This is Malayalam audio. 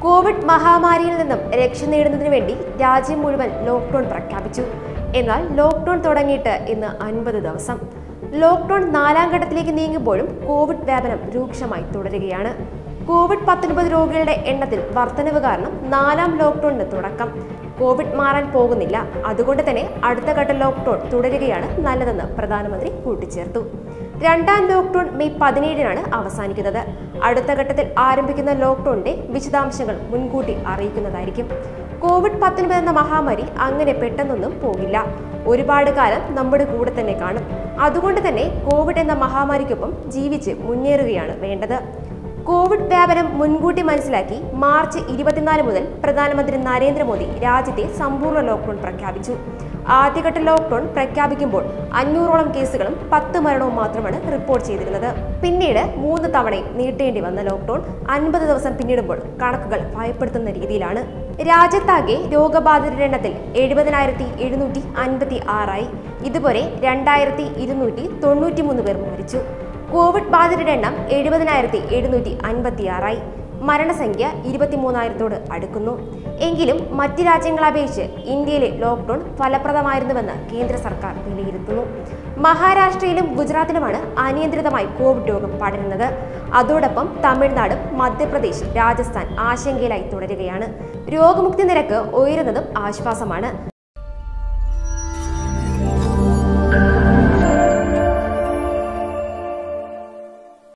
കോവിഡ് മഹാമാരിയിൽ നിന്നും രക്ഷ നേടുന്നതിന് വേണ്ടി രാജ്യം മുഴുവൻ ലോക്ക്ഡൌൺ പ്രഖ്യാപിച്ചു. എന്നാൽ ലോക്ക്ഡൌൺ തുടങ്ങിയിട്ട് ഇന്ന് അൻപത് ദിവസം. ലോക്ക്ഡൌൺ നാലാം ഘട്ടത്തിലേക്ക് നീങ്ങുമ്പോഴും കോവിഡ് വ്യാപനം രൂക്ഷമായി തുടരുകയാണ്. കോവിഡ് പത്തൊൻപത് രോഗികളുടെ എണ്ണത്തിൽ വർധനവ് കാരണം നാലാം ലോക്ക്ഡൌണിന് തുടക്കം. കോവിഡ് മാറാൻ പോകുന്നില്ല. അതുകൊണ്ട് തന്നെ അടുത്ത ഘട്ട ലോക്ക്ഡൌൺ തുടരുകയാണ് നല്ലതെന്ന് പ്രധാനമന്ത്രി കൂട്ടിച്ചേർത്തു. രണ്ടാം ലോക്ക്ഡൌൺ മെയ് പതിനേഴിനാണ് അവസാനിക്കുന്നത്. അടുത്ത ഘട്ടത്തിൽ ആരംഭിക്കുന്ന ലോക്ക്ഡൌണിന്റെ വിശദാംശങ്ങൾ മുൻകൂട്ടി അറിയിക്കുന്നതായിരിക്കും. കോവിഡ് പത്തൊൻപത് എന്ന മഹാമാരി അങ്ങനെ പെട്ടെന്നൊന്നും പോകില്ല. ഒരുപാട് കാലം നമ്മുടെ കൂടെ തന്നെ കാണും. അതുകൊണ്ട് തന്നെ കോവിഡ് എന്ന മഹാമാരിക്കൊപ്പം ജീവിച്ച് മുന്നേറുകയാണ് വേണ്ടത്. കോവിഡ് വ്യാപനം മുൻകൂട്ടി മനസ്സിലാക്കി മാർച്ച് ഇരുപത്തിനാല് മുതൽ പ്രധാനമന്ത്രി നരേന്ദ്രമോദി രാജ്യത്തെ സമ്പൂർണ ലോക്ക്ഡൌൺ പ്രഖ്യാപിച്ചു. ആദ്യഘട്ട ലോക്ക്ഡൌൺ പ്രഖ്യാപിക്കുമ്പോൾ അഞ്ഞൂറോളം കേസുകളും പത്ത് മരണവും മാത്രമാണ് റിപ്പോർട്ട് ചെയ്തിരുന്നത്. പിന്നീട് മൂന്ന് തവണയും നീട്ടേണ്ടി വന്ന ലോക്ക്ഡൌൺ അൻപത് ദിവസം പിന്നിടുമ്പോൾ കണക്കുകൾ ഭയപ്പെടുത്തുന്ന രീതിയിലാണ്. രാജ്യത്താകെ രോഗബാധിതരുടെ എണ്ണത്തിൽ എഴുപതിനായിരത്തി എഴുന്നൂറ്റി അൻപത്തി ആറായി ഇതുപോലെ രണ്ടായിരത്തി ഇരുന്നൂറ്റി തൊണ്ണൂറ്റി മൂന്ന് പേർ മരിച്ചു. കോവിഡ് ബാധിതരുടെ എണ്ണം എഴുപതിനായിരത്തി എഴുന്നൂറ്റി അൻപത്തി ആറായി മരണസംഖ്യ ഇരുപത്തിമൂന്നായിരത്തോട് അടുക്കുന്നു. എങ്കിലും മറ്റ് രാജ്യങ്ങളെ അപേക്ഷിച്ച് ഇന്ത്യയിലെ ലോക്ക്ഡൌൺ ഫലപ്രദമായിരുന്നുവെന്ന് കേന്ദ്ര സർക്കാർ വിലയിരുത്തുന്നു. മഹാരാഷ്ട്രയിലും ഗുജറാത്തിലുമാണ് അനിയന്ത്രിതമായി കോവിഡ് രോഗം പടരുന്നത്. അതോടൊപ്പം തമിഴ്നാടും മധ്യപ്രദേശ് രാജസ്ഥാൻ ആശങ്കയിലായി തുടരുകയാണ്. രോഗമുക്തി നിരക്ക് ഉയരുന്നതും ആശ്വാസമാണ്.